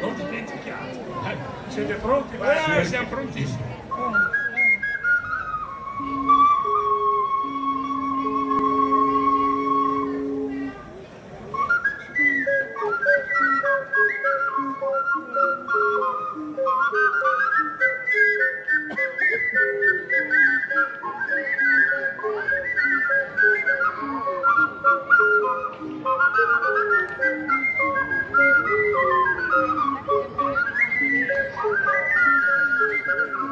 Non dimentichiate. Siete pronti? Eh, siamo prontissimi.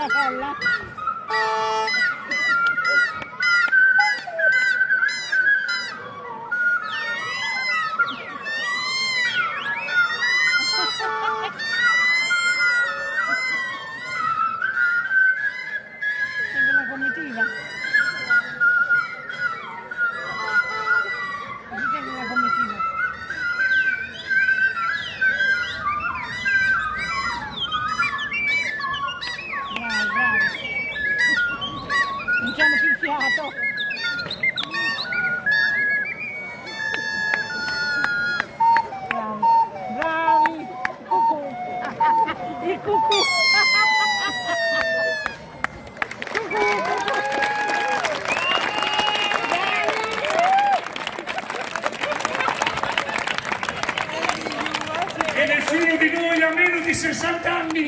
Vedi che non è la folla? E nessuno di noi ha meno di 60 anni.